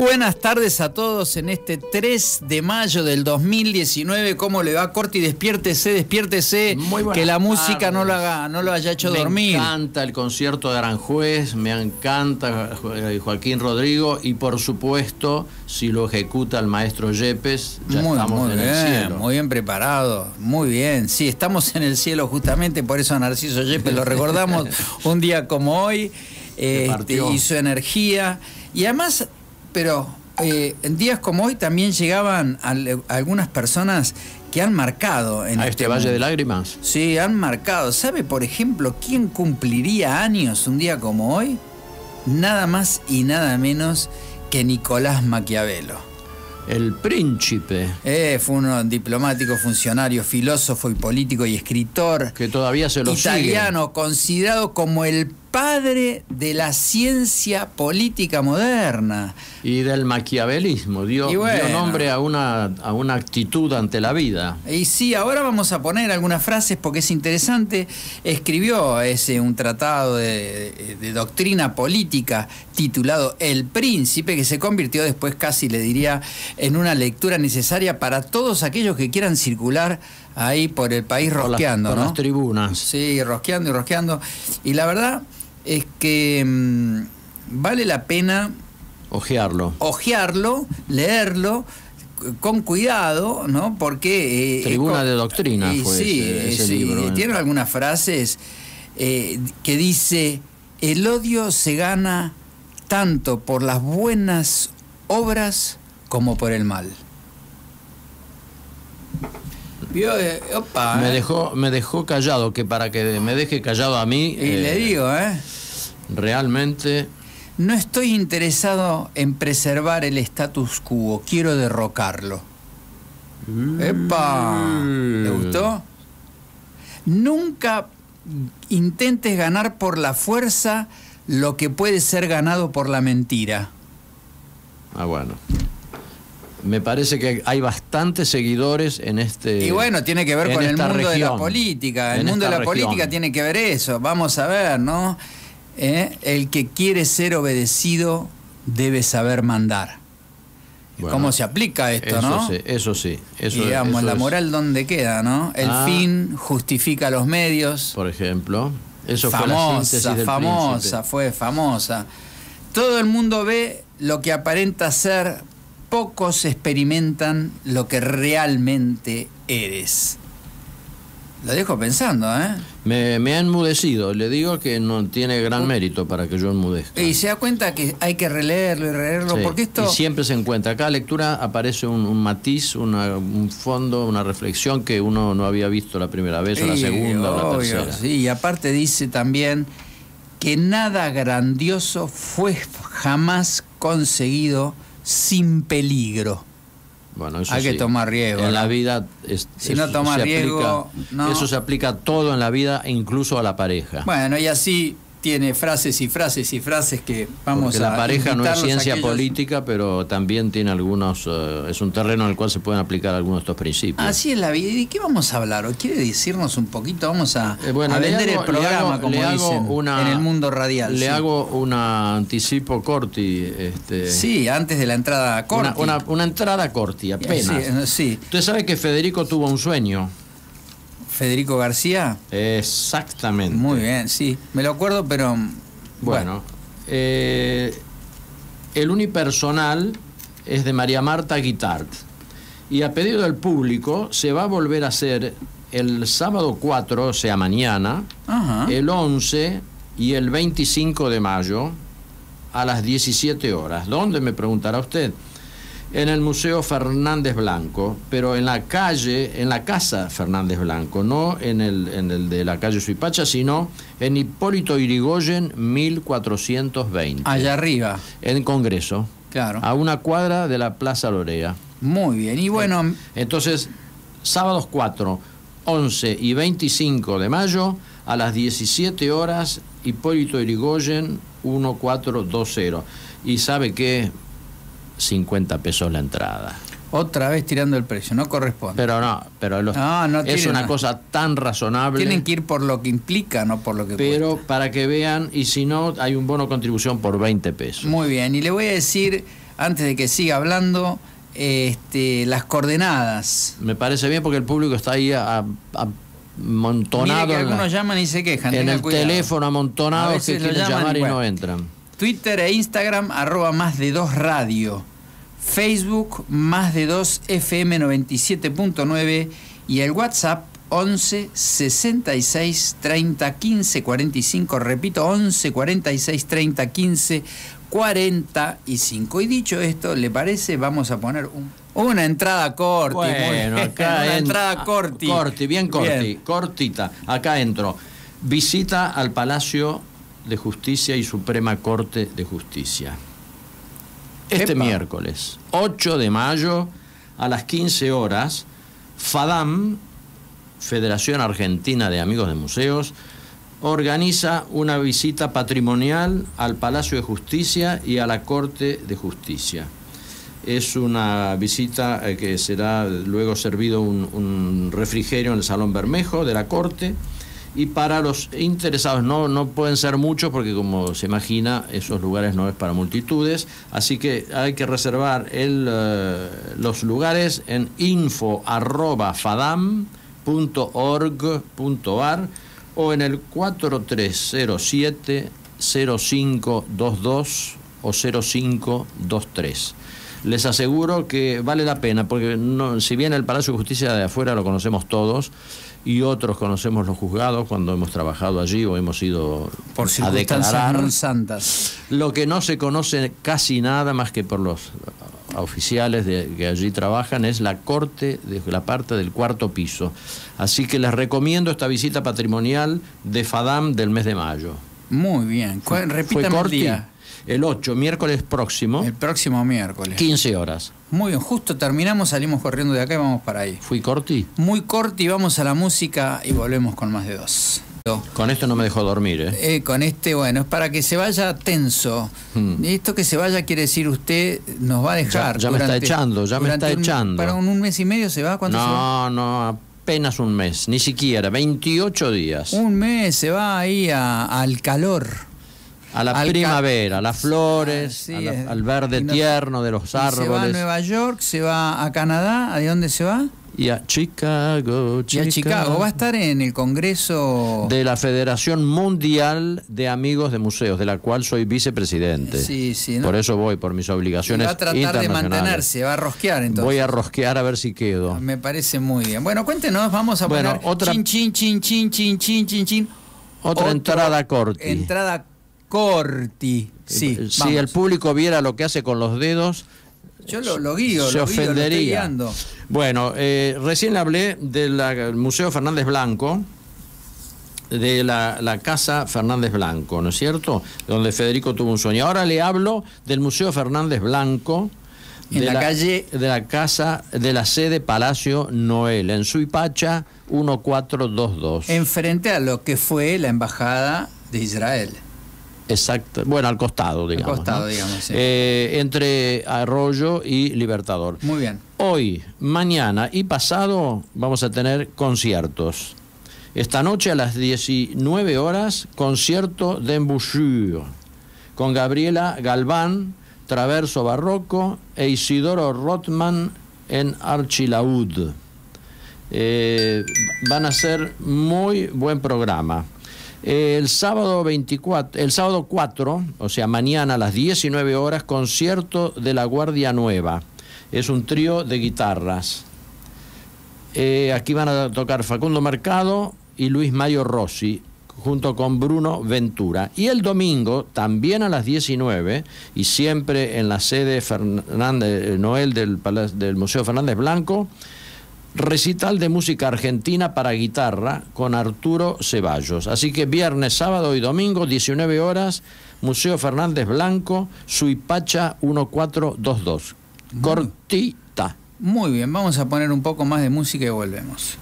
Buenas tardes a todos en este 3 de mayo del 2019. ¿Cómo le va? Corti, despiértese, despiértese. Muy que la música tardes. no lo, haga, no lo haya hecho me dormir. encanta el concierto de Aranjuez, me encanta Jo- Joaquín Rodrigo y por supuesto, si lo ejecuta el maestro Yepes, ya muy, estamos muy en bien, el cielo. muy bien preparado, muy bien. Sí, estamos en el cielo justamente, por eso Narciso Yepes lo recordamos un día como hoy, este, y su energía. Y además, pero eh, en días como hoy también llegaban al- algunas personas que han marcado en A este mundo. Valle de Lágrimas. Sí, han marcado. ¿Sabe, por ejemplo, quién cumpliría años un día como hoy? Nada más y nada menos que Nicolás Maquiavelo. El príncipe, Eh, fue un diplomático, funcionario, filósofo y político y escritor que todavía se lo italiano, considerado como el padre de la ciencia política moderna. Y del maquiavelismo, dio, bueno. dio nombre a una, a una actitud ante la vida. Y sí, ahora vamos a poner algunas frases porque es interesante. Escribió ese un tratado de, doctrina política titulado El Príncipe, que se convirtió después casi, le diría, en una lectura necesaria para todos aquellos que quieran circular ahí por el país Por las- rosqueando, por ¿no? las tribunas. Sí, rosqueando y rosqueando. Y la verdad es que mm, vale la pena Ojearlo. ojearlo, leerlo con cuidado, ¿no? Porque... eh, Tribuna de doctrina fue sí, ese- ese sí, libro, ¿eh? Tiene algunas frases eh, que dice, el odio se gana tanto por las buenas obras como por el mal. Vio, Eh, opa, Me dejó, me dejó callado, que para que me deje callado a mí, Y le digo, ¿eh? Realmente No estoy interesado en preservar el status quo, quiero derrocarlo. ¡Epa! ¿Le gustó? Nunca intentes ganar por la fuerza lo que puede ser ganado por la mentira. Ah, bueno. Me parece que hay bastantes seguidores en este. Y bueno, tiene que ver con el mundo de la política. El mundo de la política tiene que ver eso. Vamos a ver, ¿no? ¿Eh? El que quiere ser obedecido debe saber mandar. Bueno, ¿Cómo se aplica esto, eso no? Sí, eso sí. Eso, Y digamos, eso la es, moral dónde queda, ¿no? El Ah. fin justifica los medios. Por ejemplo. Eso fue la del famosa, príncipe. fue famosa. Todo el mundo ve lo que aparenta ser, pocos experimentan lo que realmente eres. Lo dejo pensando, ¿eh? Me, me ha enmudecido. Le digo que no tiene gran mérito para que yo enmudezca. Y se da cuenta que hay que releerlo y releerlo, Sí, porque esto... Y siempre se encuentra. Cada lectura aparece un, un matiz, una- un fondo, una reflexión que uno no había visto la primera vez, o la segunda, o la tercera. sí, y aparte dice también que nada grandioso fue jamás conseguido sin peligro. Bueno, eso Hay que tomar riesgo, En ¿no? la vida. es- Si no eso toma se riesgo, aplica- no. Eso se aplica todo en la vida, incluso a la pareja. Bueno, y así tiene frases y frases y frases que vamos Porque a la pareja no es ciencia aquellos- política, pero también tiene algunos. eh, es un terreno en el cual se pueden aplicar algunos de estos principios. Así es la vida. ¿Y qué vamos a hablar? ¿O quiere decirnos un poquito? Vamos a, Eh, bueno, a le vender hago- el programa, hago- como dicen, una- en el mundo radial. Le sí. hago un anticipo corti. Este, Sí, antes de la entrada corta. Una, una- una entrada corti, apenas. Sí, sí. Usted sabe que Federico tuvo un sueño. Federico García. Exactamente. Muy bien, sí. Me lo acuerdo, pero. Bueno, eh, el unipersonal es de María Marta Guitart. Y a pedido del público se va a volver a hacer el sábado 4, o sea, mañana, Ajá. el 11 y el 25 de mayo a las 17 horas. ¿Dónde me preguntará usted? En el Museo Fernández Blanco, pero en la calle, en la casa Fernández Blanco, no en el, en el de la calle Suipacha, sino en Hipólito Irigoyen 1420. Allá arriba, En Congreso, claro. a una cuadra de la Plaza Lorea. Muy bien. Y bueno, Entonces, sábados 4, 11 y 25 de mayo, a las 17 horas, Hipólito Irigoyen 1420. Y sabe que 50 pesos la entrada. otra vez tirando el precio, no corresponde. Pero no, pero los- No, no es una cosa tan razonable. Tienen que ir por lo que implica, no por lo que pero cuesta. para que vean, y si no, hay un bono contribución por 20 pesos. Muy bien. Y le voy a decir antes de que siga hablando, este, las coordenadas. Me parece bien porque el público está ahí amontonado. algunos llaman y se quejan. En el teléfono amontonado que quieren llamar y no entran. Twitter e Instagram, arroba más de dos radio. Facebook, más de dos FM 97.9 y el WhatsApp 11 66 30 15 45. Repito, 11 46 30 15 45. Y dicho esto, ¿le parece? Vamos a poner una entrada corti. Bueno, acá una entrada corti. Corti, bien corti, cortita. Acá entro. Visita al Palacio de Justicia y Suprema Corte de Justicia. Este miércoles, 8 de mayo, a las 15 horas, FADAM, Federación Argentina de Amigos de Museos, organiza una visita patrimonial al Palacio de Justicia y a la Corte de Justicia. Es una visita eh, que será luego servido un, refrigerio en el Salón Bermejo de la Corte y para los interesados no, no pueden ser muchos porque como se imagina esos lugares no es para multitudes, así que hay que reservar el, eh, los lugares en info.fadam.org.ar o en el 4307 0522 o 0523. Les aseguro que vale la pena, porque si bien el Palacio de Justicia de afuera lo conocemos todos, y otros conocemos los juzgados cuando hemos trabajado allí o hemos ido por a declarar. santas. Lo que no se conoce casi nada más que por los oficiales de, que allí trabajan es la corte de la parte del cuarto piso. Así que les recomiendo esta visita patrimonial de FADAM del mes de mayo. Muy bien. Repítame el día. El 8, miércoles próximo. El próximo miércoles. 15 horas. Muy bien, justo terminamos, salimos corriendo de acá y vamos para ahí. ¿Fui corti? Muy corti, vamos a la música y volvemos con más de dos. Con esto no me dejó dormir, ¿eh? ¿eh? con este, bueno, es para que se vaya tenso. Hmm. Esto que se vaya quiere decir usted nos va a dejar. Ya, me está echando, ya me está echando. ¿Para un, mes y medio se va? ¿Cuánto no, se va? no, apenas un mes, ni siquiera, 28 días. Un mes se va ahí al calor. A la primavera, a las flores, ah, al verde tierno de los árboles. Se va a Nueva York, se va a Canadá, ¿a dónde se va? y a Chicago, Chicago. Y a Chicago. Va a estar en el Congreso. De la Federación Mundial de Amigos de Museos, de la cual soy vicepresidente. Sí, sí. Por eso voy, por mis obligaciones. Y va a tratar de mantenerse, va a rosquear entonces. Voy a rosquear a ver si quedo. Me parece muy bien. Bueno, cuéntenos, vamos a bueno, poner otra... chin, chin, chin, chin, chin, chin, chin, chin. Otra, otra entrada corti. Entrada corti. Sí, eh, si el público viera lo que hace con los dedos, yo lo, guío, se ofendería. bueno, eh, recién hablé del Museo Fernández Blanco, de la, Casa Fernández Blanco, ¿no es cierto? Donde Federico tuvo un sueño. Ahora le hablo del Museo Fernández Blanco. En de la, calle. De la casa, de la sede Palacio Noel, en Suipacha 1422. Enfrente a lo que fue la Embajada de Israel. Exacto, bueno, al costado, digamos. Al costado, digamos, sí. Eh, entre Arroyo y Libertador. Muy bien. Hoy, mañana y pasado vamos a tener conciertos. Esta noche a las 19 horas, concierto de Embouchure con Gabriela Galván, Traverso Barroco e Isidoro Rothman en Archilaud. Eh, van a ser muy buen programa. El sábado 24, el sábado 4, o sea, mañana a las 19 horas, concierto de la Guardia Nueva. Es un trío de guitarras. Eh, aquí van a tocar Facundo Mercado y Luis Mayo Rossi, junto con Bruno Ventura. Y el domingo, también a las 19, y siempre en la sede Fernández Noel del, del Museo Fernández Blanco, recital de música argentina para guitarra con Arturo Ceballos. Así que viernes, sábado y domingo, 19 horas, Museo Fernández Blanco, Suipacha 1422. Cortita. Muy bien, vamos a poner un poco más de música y volvemos.